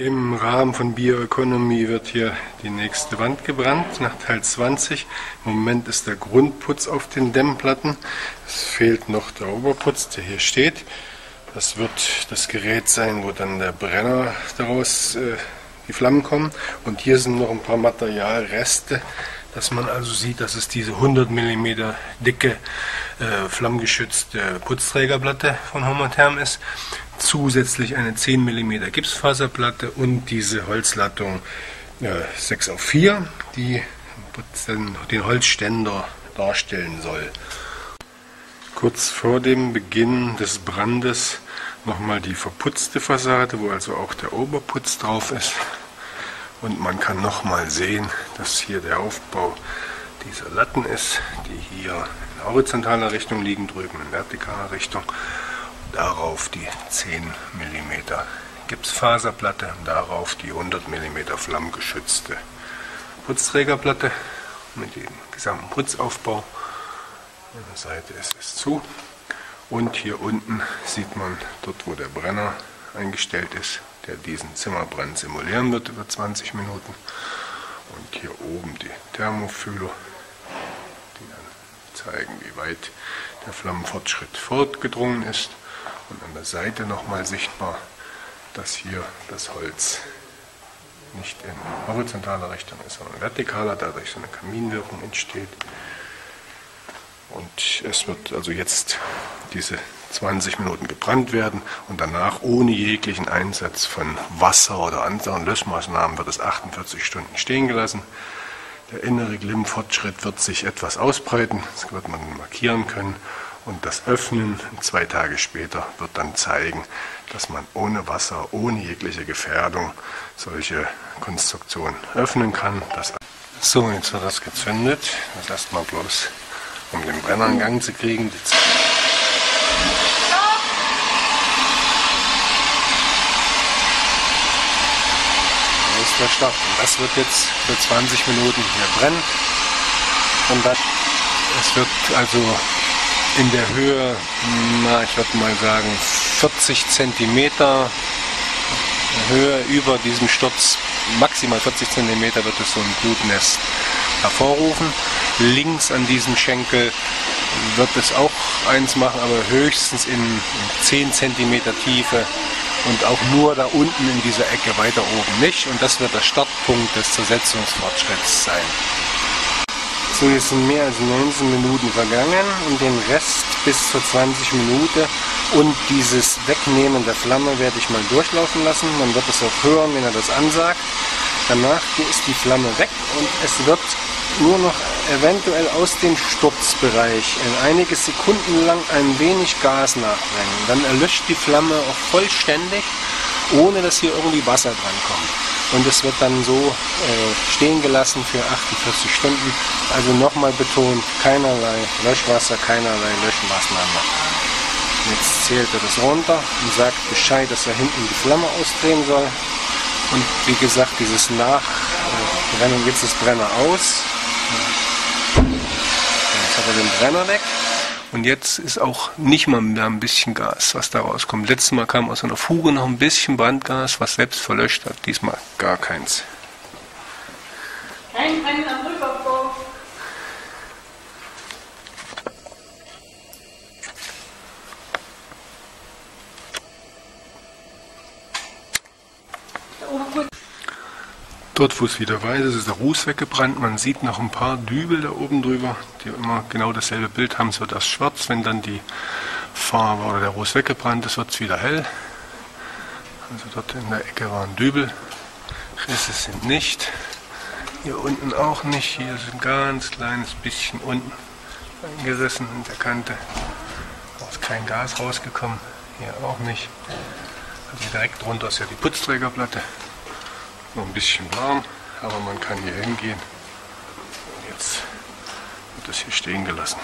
Im Rahmen von Bioeconomy wird hier die nächste Wand gebrannt, nach Teil 20. Im Moment ist der Grundputz auf den Dämmplatten. Es fehlt noch der Oberputz, der hier steht. Das wird das Gerät sein, wo dann der Brenner daraus äh, die Flammen kommen. Und hier sind noch ein paar Materialreste, dass man also sieht, dass es diese 100 mm dicke äh, flammgeschützte Putzträgerplatte von Homotherm ist zusätzlich eine 10 mm Gipsfaserplatte und diese Holzlattung äh, 6 auf 4, die den Holzständer darstellen soll. Kurz vor dem Beginn des Brandes nochmal die verputzte Fassade, wo also auch der Oberputz drauf ist. Und man kann nochmal sehen, dass hier der Aufbau dieser Latten ist, die hier in horizontaler Richtung liegen, drüben in vertikaler Richtung. Darauf die 10 mm Gipsfaserplatte, darauf die 100 mm flammgeschützte Putzträgerplatte mit dem gesamten Putzaufbau. An der Seite ist es zu. Und hier unten sieht man, dort wo der Brenner eingestellt ist, der diesen Zimmerbrand simulieren wird über 20 Minuten. Und hier oben die Thermofühler, die dann zeigen, wie weit der Flammenfortschritt fortgedrungen ist und an der Seite nochmal sichtbar, dass hier das Holz nicht in horizontaler Richtung ist, sondern vertikaler, dadurch so eine Kaminwirkung entsteht. Und es wird also jetzt diese 20 Minuten gebrannt werden und danach ohne jeglichen Einsatz von Wasser oder anderen Löschmaßnahmen wird es 48 Stunden stehen gelassen. Der innere Glimmfortschritt wird sich etwas ausbreiten, das wird man markieren können und das Öffnen zwei Tage später wird dann zeigen, dass man ohne Wasser, ohne jegliche Gefährdung solche Konstruktionen öffnen kann. Das so, jetzt wird das gezündet. Das erstmal bloß, um den Brenner in Gang zu kriegen. Der Start. Und das wird jetzt für 20 Minuten hier brennen. Und dann, es wird also in der Höhe, na, ich würde mal sagen, 40 cm Höhe über diesem Sturz, maximal 40 cm wird es so ein Blutnest hervorrufen. Links an diesem Schenkel wird es auch eins machen, aber höchstens in 10 cm Tiefe und auch nur da unten in dieser Ecke weiter oben nicht. Und das wird der Startpunkt des Zersetzungsfortschritts sein. Jetzt sind mehr als 19 Minuten vergangen und den Rest bis zur 20 Minuten und dieses Wegnehmen der Flamme werde ich mal durchlaufen lassen. Man wird es auch hören, wenn er das ansagt. Danach ist die Flamme weg und es wird nur noch eventuell aus dem Sturzbereich in einige Sekunden lang ein wenig Gas nachbringen. Dann erlöscht die Flamme auch vollständig, ohne dass hier irgendwie Wasser dran kommt und es wird dann so äh, stehen gelassen für 48 Stunden. Also nochmal betont, keinerlei Löschwasser, keinerlei Löschmaßnahmen. Jetzt zählt er das runter und sagt Bescheid, dass er hinten die Flamme ausdrehen soll. Und wie gesagt, dieses Nachbrennen, äh, jetzt ist Brenner aus. Jetzt hat er den Brenner weg. Und jetzt ist auch nicht mal mehr ein bisschen Gas, was da rauskommt. Letztes Mal kam aus einer Fuge noch ein bisschen Brandgas, was selbst verlöscht hat. Diesmal gar keins. Kein Brennen am Rückaufbau. Dort, wo es wieder weiß ist, ist der Ruß weggebrannt. Man sieht noch ein paar Dübel da oben drüber, die immer genau dasselbe Bild haben. Es wird erst schwarz, wenn dann die Farbe oder der Ruß weggebrannt ist, wird es wieder hell. Also dort in der Ecke waren Dübel. Risse sind nicht. Hier unten auch nicht. Hier ist ein ganz kleines bisschen unten eingerissen in der Kante. Da ist kein Gas rausgekommen. Hier auch nicht. Also direkt drunter ist ja die Putzträgerplatte. Noch ein bisschen warm, aber man kann hier hingehen. Und jetzt wird es hier stehen gelassen.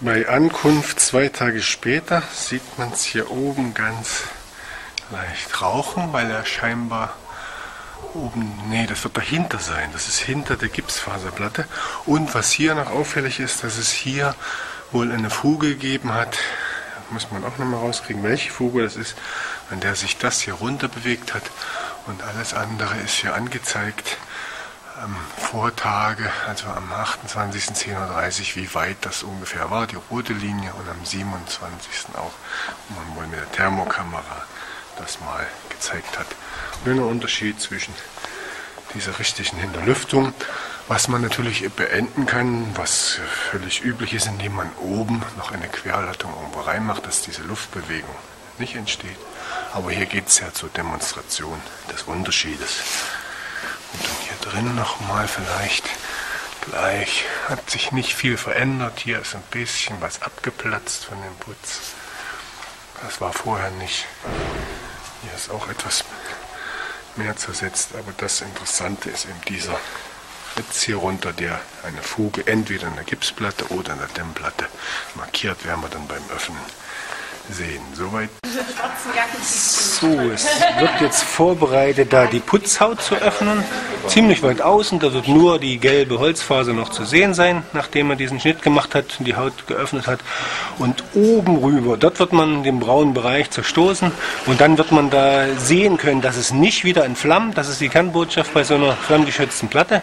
Bei Ankunft zwei Tage später sieht man es hier oben ganz leicht rauchen, weil er scheinbar oben, nee, das wird dahinter sein. Das ist hinter der Gipsfaserplatte. Und was hier noch auffällig ist, dass es hier wohl eine Fuge gegeben hat. Muss man auch nochmal rauskriegen, welche Fuge das ist an der sich das hier runter bewegt hat. Und alles andere ist hier angezeigt am Vortage, also am 28.10.30 Uhr, wie weit das ungefähr war, die rote Linie und am 27. auch, wo man wohl mit der Thermokamera das mal gezeigt hat. Nur ein Unterschied zwischen dieser richtigen Hinterlüftung, was man natürlich beenden kann, was völlig üblich ist, indem man oben noch eine Querleitung irgendwo reinmacht, dass diese Luftbewegung nicht entsteht. Aber hier geht es ja zur Demonstration des Unterschiedes. Und dann hier drin nochmal vielleicht gleich. Hat sich nicht viel verändert. Hier ist ein bisschen was abgeplatzt von dem Putz. Das war vorher nicht. Hier ist auch etwas mehr zersetzt. Aber das Interessante ist eben dieser Ritz hier runter, der eine Fuge entweder in der Gipsplatte oder in der Dämmplatte markiert, werden wir dann beim Öffnen sehen. Soweit. So, es wird jetzt vorbereitet, da die Putzhaut zu öffnen. Ziemlich weit außen, da wird nur die gelbe Holzfaser noch zu sehen sein, nachdem er diesen Schnitt gemacht hat und die Haut geöffnet hat. Und oben rüber, dort wird man den braunen Bereich zerstoßen und dann wird man da sehen können, dass es nicht wieder entflammt. Das ist die Kernbotschaft bei so einer flammgeschützten Platte.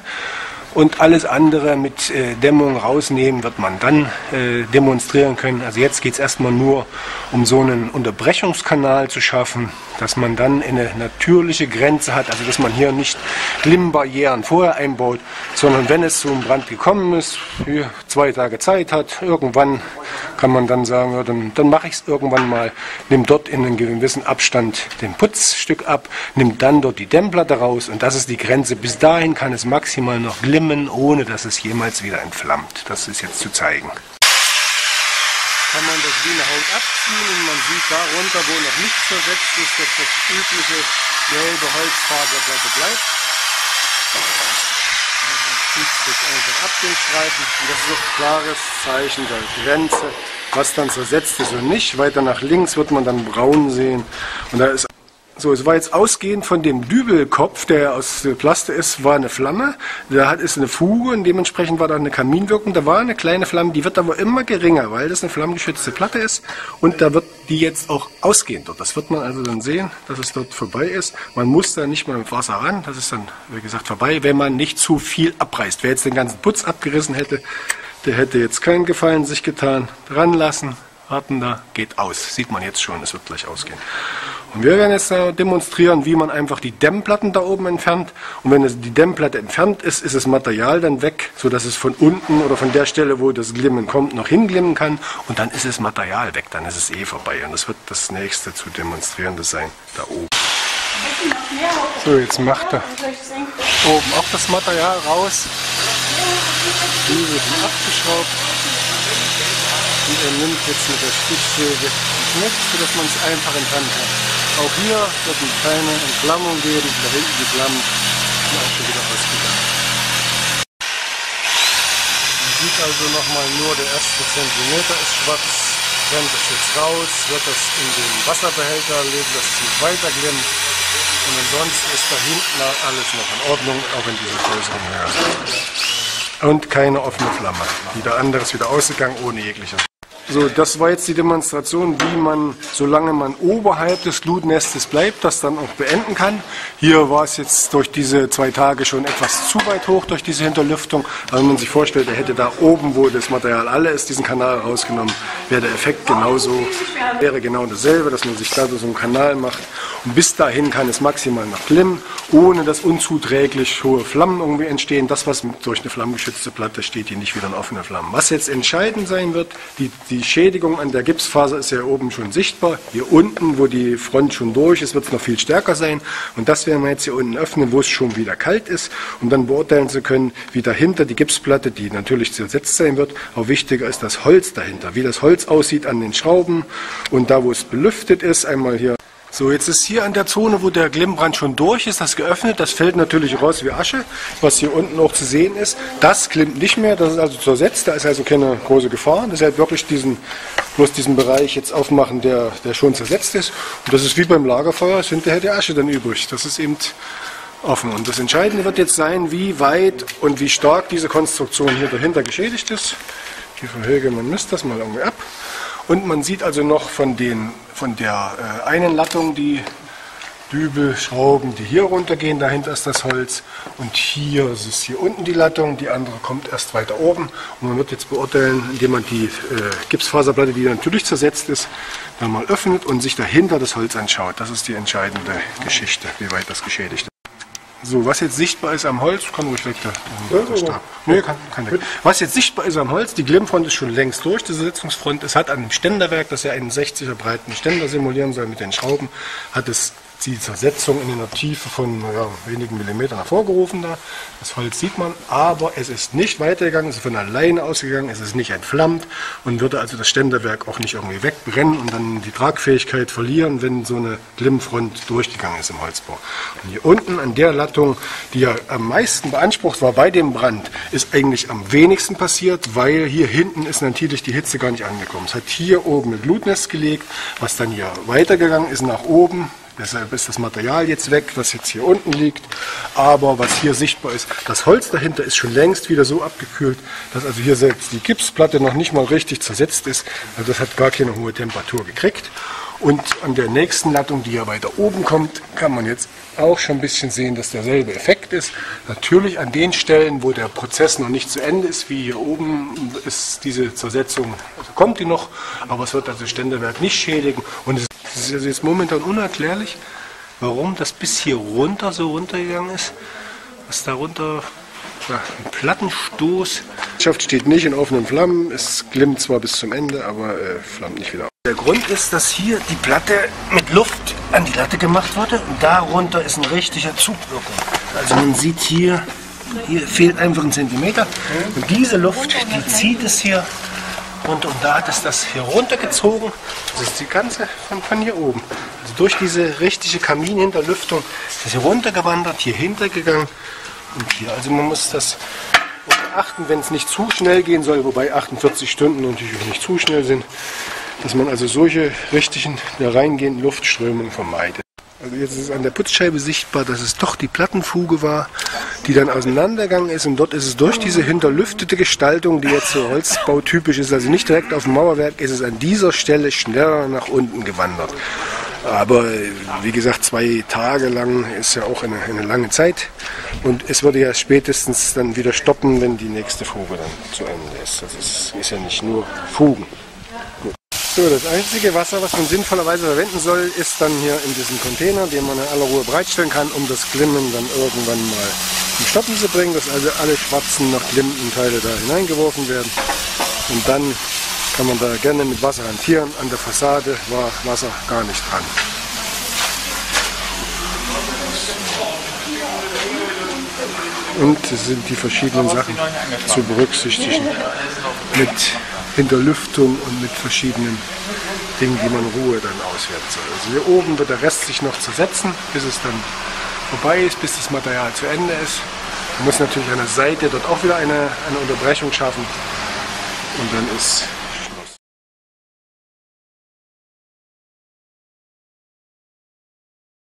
Und alles andere mit äh, Dämmung rausnehmen wird man dann äh, demonstrieren können. Also jetzt geht es erstmal nur um so einen Unterbrechungskanal zu schaffen, dass man dann eine natürliche Grenze hat, also dass man hier nicht Glimmbarrieren vorher einbaut, sondern wenn es zum Brand gekommen ist, zwei Tage Zeit hat, irgendwann kann man dann sagen, ja, dann, dann mache ich es irgendwann mal, nimm dort in einem gewissen Abstand den Putzstück ab, nimm dann dort die Dämmplatte raus und das ist die Grenze. Bis dahin kann es maximal noch glimmen, ohne dass es jemals wieder entflammt. Das ist jetzt zu zeigen. Kann man das wie eine Haut abziehen und man sieht darunter, wo noch nicht versetzt ist, dass das übliche gelbe Holzfaserplatte bleibt. Man zieht das einfach ab, den Streifen. Und das ist auch ein klares Zeichen der Grenze, was dann zersetzt ist und nicht. Weiter nach links wird man dann braun sehen. Und da ist so, es war jetzt ausgehend von dem Dübelkopf, der aus Plaste ist, war eine Flamme. Da hat ist eine Fuge und dementsprechend war da eine Kaminwirkung. Da war eine kleine Flamme, die wird aber immer geringer, weil das eine flammgeschützte Platte ist. Und da wird die jetzt auch ausgehen dort. Das wird man also dann sehen, dass es dort vorbei ist. Man muss da nicht mal mit Wasser ran. Das ist dann, wie gesagt, vorbei, wenn man nicht zu viel abreißt. Wer jetzt den ganzen Putz abgerissen hätte, der hätte jetzt keinen Gefallen sich getan. Dran lassen, warten da, geht aus. Sieht man jetzt schon, es wird gleich ausgehen. Und wir werden jetzt demonstrieren, wie man einfach die Dämmplatten da oben entfernt. Und wenn die Dämmplatte entfernt ist, ist das Material dann weg, sodass es von unten oder von der Stelle, wo das Glimmen kommt, noch hinglimmen kann. Und dann ist das Material weg, dann ist es eh vorbei. Und das wird das nächste zu demonstrierende sein, da oben. So, jetzt macht er oben auch das Material raus. Die wird abgeschraubt. Und er nimmt jetzt mit der Spitzsäge den Schnitt, sodass man es einfach entfernen kann. Auch hier wird es keine Entflammung geben, da hinten die Flammen sind auch schon wieder ausgegangen. Man sieht also nochmal nur der erste Zentimeter ist schwarz. Brennt es jetzt raus, wird das in den Wasserbehälter legen, das nicht weiter glimmt. Und ansonsten ist da hinten alles noch in Ordnung, auch in diesem größeren Höhe. Und keine offene Flamme. Wieder anderes wieder ausgegangen, ohne jegliches. So, das war jetzt die Demonstration, wie man, solange man oberhalb des Glutnestes bleibt, das dann auch beenden kann. Hier war es jetzt durch diese zwei Tage schon etwas zu weit hoch durch diese Hinterlüftung. Aber wenn man sich vorstellt, er hätte da oben, wo das Material alle ist, diesen Kanal rausgenommen, wäre der Effekt genauso, wäre genau dasselbe, dass man sich da so einen Kanal macht. Und bis dahin kann es maximal noch glimmen, ohne dass unzuträglich hohe Flammen irgendwie entstehen. Das, was durch eine flammgeschützte Platte steht, die nicht wieder in offene Flammen. Was jetzt entscheidend sein wird, die die Schädigung an der Gipsfaser ist ja oben schon sichtbar. Hier unten, wo die Front schon durch ist, wird es noch viel stärker sein. Und das werden wir jetzt hier unten öffnen, wo es schon wieder kalt ist, um dann beurteilen zu können, wie dahinter die Gipsplatte, die natürlich zersetzt sein wird, auch wichtiger ist das Holz dahinter, wie das Holz aussieht an den Schrauben und da, wo es belüftet ist, einmal hier so, jetzt ist hier an der Zone, wo der Glimmbrand schon durch ist, das geöffnet. Das fällt natürlich raus wie Asche, was hier unten auch zu sehen ist. Das glimmt nicht mehr, das ist also zersetzt, da ist also keine große Gefahr. Das ist halt wirklich diesen, bloß diesen Bereich jetzt aufmachen, der, der schon zersetzt ist. Und das ist wie beim Lagerfeuer, es hinterher die Asche dann übrig. Das ist eben offen. Und das Entscheidende wird jetzt sein, wie weit und wie stark diese Konstruktion hier dahinter geschädigt ist. Die Verhöge, man misst das mal irgendwie ab. Und man sieht also noch von den von der äh, einen Lattung die Dübelschrauben, die hier runtergehen, dahinter ist das Holz und hier ist es hier unten die Lattung, die andere kommt erst weiter oben und man wird jetzt beurteilen, indem man die äh, Gipsfaserplatte, die natürlich zersetzt ist, dann mal öffnet und sich dahinter das Holz anschaut. Das ist die entscheidende Geschichte, wie weit das geschädigt ist. So, was jetzt sichtbar ist am Holz, kann ruhig weg da. der Stab. Nee, kann, kann weg. Was jetzt sichtbar ist am Holz, die Glimmfront ist schon längst durch, die Sitzungsfront. Es hat an dem Ständerwerk, das ja einen 60er breiten Ständer simulieren soll mit den Schrauben, hat es die Zersetzung in einer Tiefe von ja, wenigen Millimetern hervorgerufen da. Das Holz sieht man, aber es ist nicht weitergegangen, es ist von alleine ausgegangen, es ist nicht entflammt und würde also das Ständerwerk auch nicht irgendwie wegbrennen und dann die Tragfähigkeit verlieren, wenn so eine Glimmfront durchgegangen ist im Holzbau. Und hier unten an der Lattung, die ja am meisten beansprucht war bei dem Brand, ist eigentlich am wenigsten passiert, weil hier hinten ist natürlich die Hitze gar nicht angekommen. Es hat hier oben ein Glutnest gelegt, was dann hier weitergegangen ist nach oben, Deshalb ist das Material jetzt weg, was jetzt hier unten liegt. Aber was hier sichtbar ist, das Holz dahinter ist schon längst wieder so abgekühlt, dass also hier selbst die Gipsplatte noch nicht mal richtig zersetzt ist. Also das hat gar keine hohe Temperatur gekriegt. Und an der nächsten Lattung, die hier weiter oben kommt, kann man jetzt auch schon ein bisschen sehen, dass derselbe Effekt ist. Natürlich an den Stellen, wo der Prozess noch nicht zu Ende ist, wie hier oben, ist diese Zersetzung, also kommt die noch, aber es wird also Ständerwerk nicht schädigen. Und es ist jetzt momentan unerklärlich, warum das bis hier runter so runtergegangen ist. Was darunter ja, ein Plattenstoß. Die Schaft steht nicht in offenen Flammen. Es glimmt zwar bis zum Ende, aber äh, flammt nicht wieder. Der Grund ist, dass hier die Platte mit Luft an die Latte gemacht wurde und darunter ist ein richtiger Zugwirkung. Also man sieht hier, hier fehlt einfach ein Zentimeter und diese Luft, die zieht es hier runter und da hat es das hier runtergezogen. Das ist die ganze von, von hier oben. Also durch diese richtige Kaminhinterlüftung ist es hier runtergewandert, hier hintergegangen und hier. Also man muss das beachten, wenn es nicht zu schnell gehen soll, wobei 48 Stunden natürlich auch nicht zu schnell sind, dass man also solche richtigen, der reingehenden Luftströmungen vermeidet. Also jetzt ist an der Putzscheibe sichtbar, dass es doch die Plattenfuge war, die dann auseinandergegangen ist. Und dort ist es durch diese hinterlüftete Gestaltung, die jetzt so holzbautypisch ist, also nicht direkt auf dem Mauerwerk, ist es an dieser Stelle schneller nach unten gewandert. Aber wie gesagt, zwei Tage lang ist ja auch eine, eine lange Zeit. Und es würde ja spätestens dann wieder stoppen, wenn die nächste Fuge dann zu Ende ist. Also es ist ja nicht nur Fugen. So, das einzige Wasser, was man sinnvollerweise verwenden soll, ist dann hier in diesem Container, den man in aller Ruhe bereitstellen kann, um das Glimmen dann irgendwann mal zum Stoppen zu bringen, dass also alle schwarzen, noch glimmenden Teile da hineingeworfen werden. Und dann kann man da gerne mit Wasser hantieren. An der Fassade war Wasser gar nicht dran. Und es sind die verschiedenen Sachen zu berücksichtigen mit Hinterlüftung und mit verschiedenen Dingen, die man Ruhe dann auswerten soll. Also hier oben wird der Rest sich noch zersetzen, bis es dann vorbei ist, bis das Material zu Ende ist. Man muss natürlich an der Seite dort auch wieder eine, eine Unterbrechung schaffen und dann ist